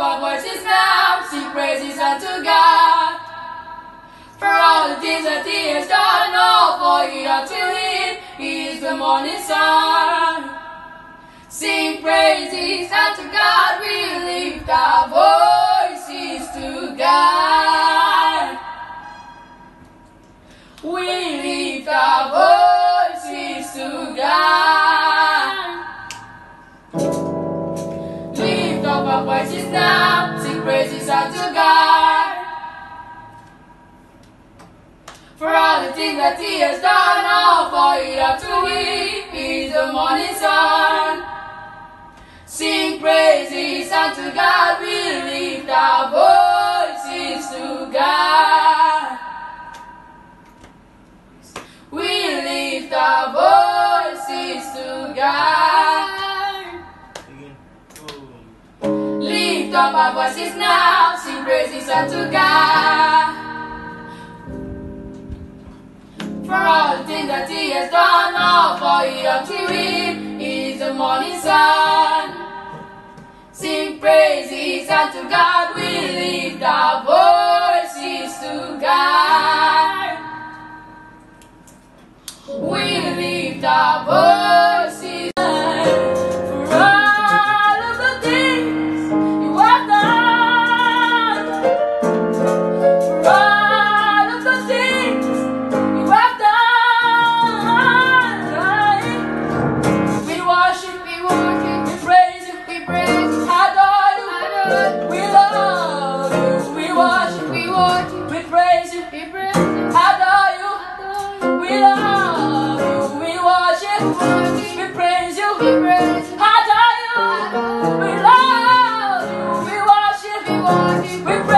our voices now, sing praises unto God. For all the things that He has done, all for He up to Him, He is the morning sun. Sing praises unto God, we lift our voices to God. We our voices now, sing praises unto God. For all the things that He has done, all for He up to He is the morning sun. Sing praises unto God, we lift our voices to God. We lift our voices to God. Up our voices now, sing praises unto God. For all the things that He has done, all for He up to is the morning sun. Sing praises unto God, we lift our voices to God. We lift our voices. praise we praise you, adore you, we love you, we worship, we praise you, we praise adore you, we love you, we worship, we praise you.